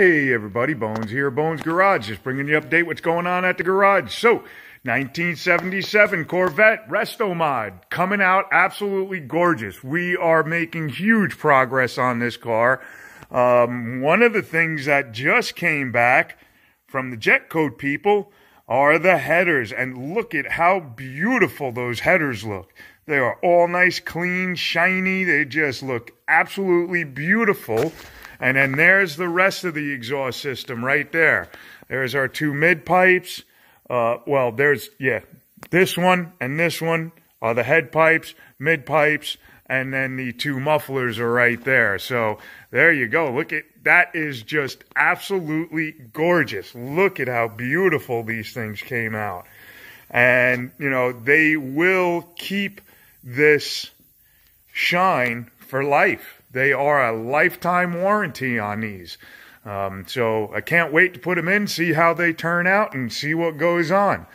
Hey everybody, Bonez here, Bonez Garage, just bringing you update what's going on at the garage. So, 1977 Corvette Resto Mod coming out absolutely gorgeous. We are making huge progress on this car. Um, one of the things that just came back from the Jet-Hot people are the headers, and look at how beautiful those headers look. They are all nice, clean, shiny. They just look absolutely beautiful. And then there's the rest of the exhaust system right there. There's our two mid pipes. Uh, well, there's, yeah, this one and this one are the head pipes, mid pipes, and then the two mufflers are right there. So there you go. Look at that is just absolutely gorgeous. Look at how beautiful these things came out. And, you know, they will keep this shine for life. They are a lifetime warranty on these. Um, so I can't wait to put them in, see how they turn out, and see what goes on.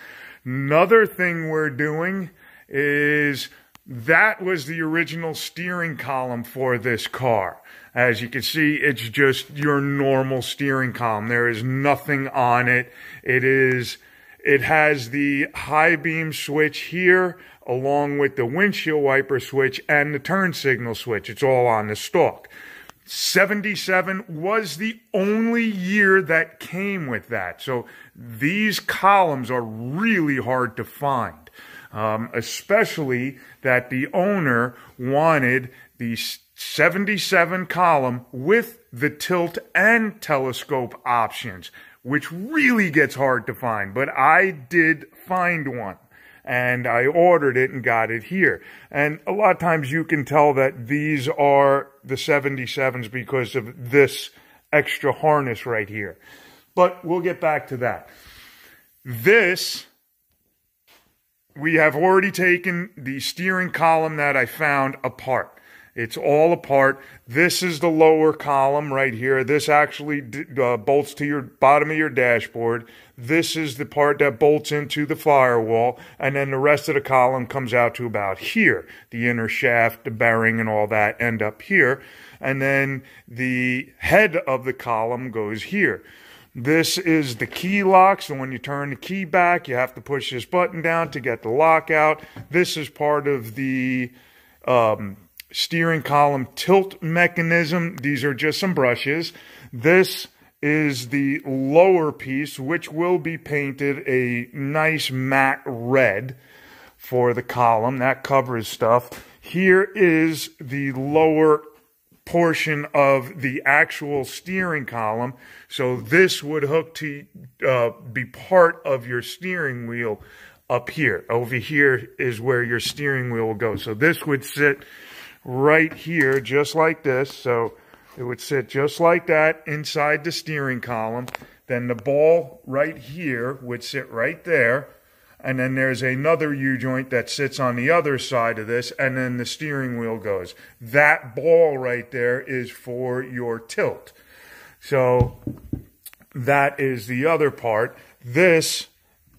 Another thing we're doing is that was the original steering column for this car. As you can see, it's just your normal steering column. There is nothing on it. It is, it has the high beam switch here, along with the windshield wiper switch and the turn signal switch. It's all on the stalk. 77 was the only year that came with that. So these columns are really hard to find, um, especially that the owner wanted the 77 column with the tilt and telescope options, which really gets hard to find, but I did find one and I ordered it and got it here. And a lot of times you can tell that these are the 77s because of this extra harness right here. But we'll get back to that. This, we have already taken the steering column that I found apart. It's all apart. This is the lower column right here. This actually uh, bolts to your bottom of your dashboard. This is the part that bolts into the firewall. And then the rest of the column comes out to about here. The inner shaft, the bearing, and all that end up here. And then the head of the column goes here. This is the key lock, so when you turn the key back, you have to push this button down to get the lock out. This is part of the um, steering column tilt mechanism. These are just some brushes. This is the lower piece, which will be painted a nice matte red for the column. That covers stuff. Here is the lower portion of the actual steering column. So this would hook to uh, be part of your steering wheel up here. Over here is where your steering wheel will go. So this would sit right here, just like this. So it would sit just like that inside the steering column. Then the ball right here would sit right there. And then there's another U-joint that sits on the other side of this, and then the steering wheel goes. That ball right there is for your tilt. So that is the other part. This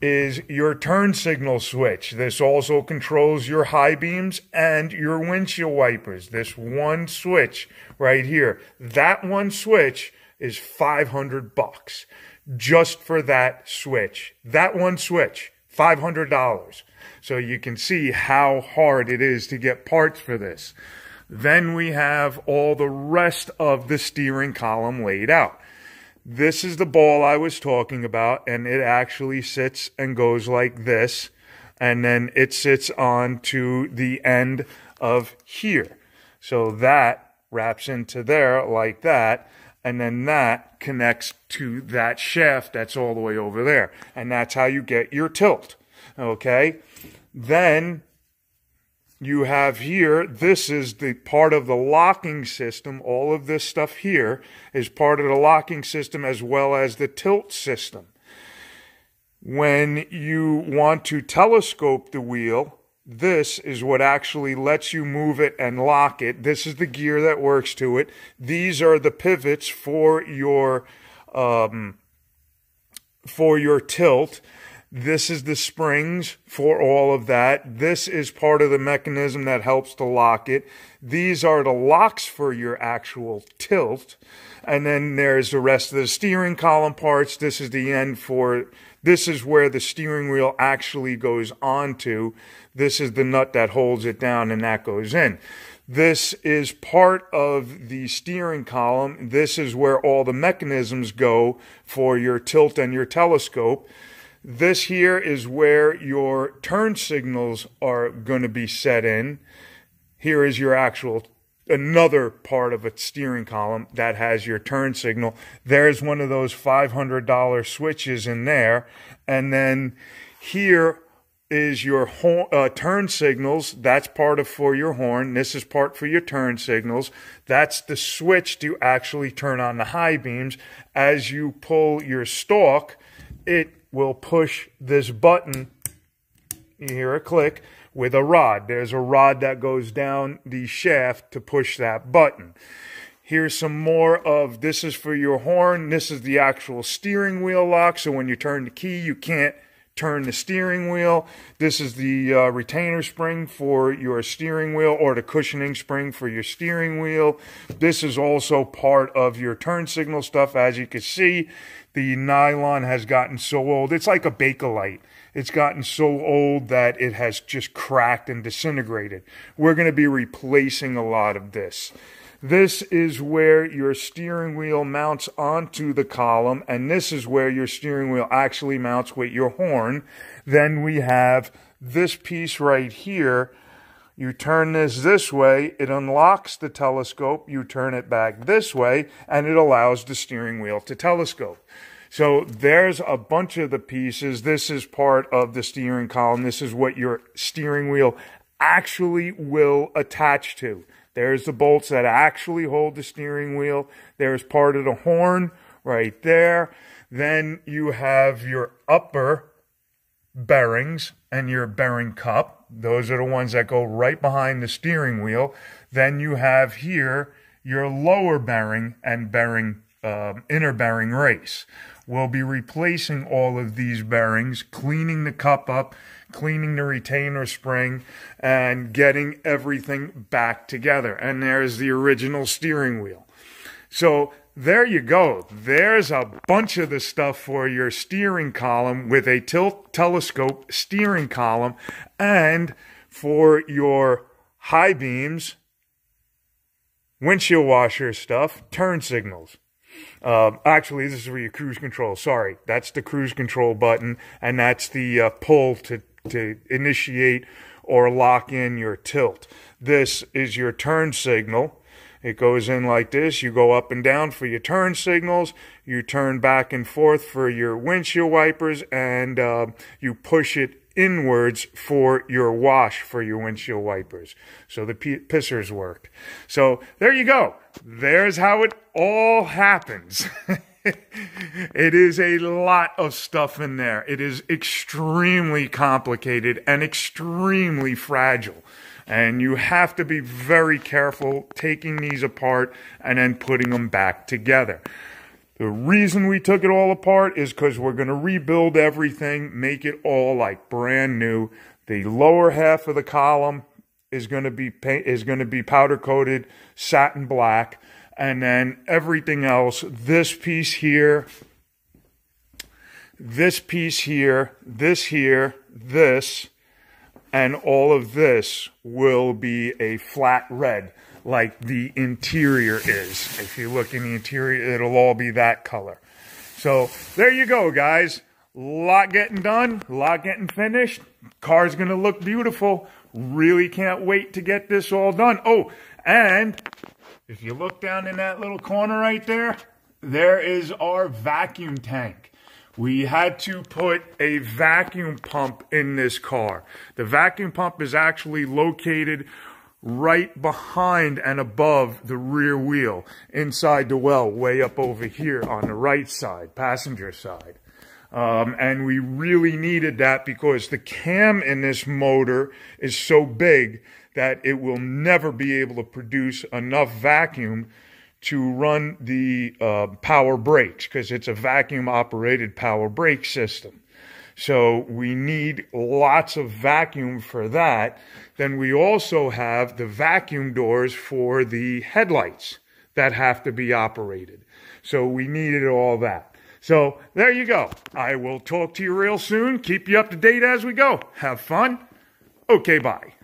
is your turn signal switch. This also controls your high beams and your windshield wipers. This one switch right here. That one switch is 500 bucks just for that switch. That one switch, $500. So you can see how hard it is to get parts for this. Then we have all the rest of the steering column laid out. This is the ball I was talking about, and it actually sits and goes like this, and then it sits on to the end of here. So that wraps into there like that, and then that connects to that shaft that's all the way over there. And that's how you get your tilt. Okay? Then you have here, this is the part of the locking system. All of this stuff here is part of the locking system as well as the tilt system. When you want to telescope the wheel, this is what actually lets you move it and lock it. This is the gear that works to it. These are the pivots for your um, for your tilt. This is the springs for all of that. This is part of the mechanism that helps to lock it. These are the locks for your actual tilt. And then there's the rest of the steering column parts. This is the end for, this is where the steering wheel actually goes onto. This is the nut that holds it down and that goes in. This is part of the steering column. This is where all the mechanisms go for your tilt and your telescope. This here is where your turn signals are going to be set in. Here is your actual another part of a steering column that has your turn signal. There's one of those $500 switches in there. And then here is your horn, uh, turn signals. That's part of for your horn. This is part for your turn signals. That's the switch to actually turn on the high beams. As you pull your stalk, it will push this button. You hear a click with a rod. There's a rod that goes down the shaft to push that button. Here's some more of this is for your horn. This is the actual steering wheel lock. So when you turn the key, you can't turn the steering wheel. This is the uh, retainer spring for your steering wheel or the cushioning spring for your steering wheel. This is also part of your turn signal stuff. As you can see, the nylon has gotten so old. It's like a Bakelite. It's gotten so old that it has just cracked and disintegrated. We're going to be replacing a lot of this. This is where your steering wheel mounts onto the column, and this is where your steering wheel actually mounts with your horn. Then we have this piece right here. You turn this this way, it unlocks the telescope. You turn it back this way, and it allows the steering wheel to telescope. So there's a bunch of the pieces. This is part of the steering column. This is what your steering wheel actually will attach to. There's the bolts that actually hold the steering wheel. There's part of the horn right there. Then you have your upper bearings and your bearing cup. Those are the ones that go right behind the steering wheel. Then you have here your lower bearing and bearing uh, inner bearing race. We'll be replacing all of these bearings, cleaning the cup up, cleaning the retainer spring, and getting everything back together. And there's the original steering wheel. So there you go. There's a bunch of the stuff for your steering column with a tilt telescope steering column and for your high beams, windshield washer stuff, turn signals. Um, actually, this is for your cruise control. Sorry, that's the cruise control button, and that's the uh, pull to to initiate or lock in your tilt. This is your turn signal. It goes in like this. You go up and down for your turn signals. You turn back and forth for your windshield wipers, and uh, you push it inwards for your wash for your windshield wipers. So the pissers worked. So there you go. There's how it all happens. it is a lot of stuff in there. It is extremely complicated and extremely fragile. And you have to be very careful taking these apart and then putting them back together. The reason we took it all apart is because we're going to rebuild everything, make it all like brand new. The lower half of the column is going to be paint, is going to be powder coated satin black, and then everything else. This piece here, this piece here, this here, this, and all of this will be a flat red like the interior is. If you look in the interior, it'll all be that color. So there you go, guys. A lot getting done, a lot getting finished. Car's going to look beautiful. Really can't wait to get this all done. Oh, and if you look down in that little corner right there, there is our vacuum tank. We had to put a vacuum pump in this car. The vacuum pump is actually located right behind and above the rear wheel, inside the well, way up over here on the right side, passenger side. Um, and we really needed that because the cam in this motor is so big that it will never be able to produce enough vacuum to run the uh, power brakes because it's a vacuum operated power brake system. So we need lots of vacuum for that. Then we also have the vacuum doors for the headlights that have to be operated. So we needed all that. So there you go. I will talk to you real soon. Keep you up to date as we go. Have fun. Okay, bye.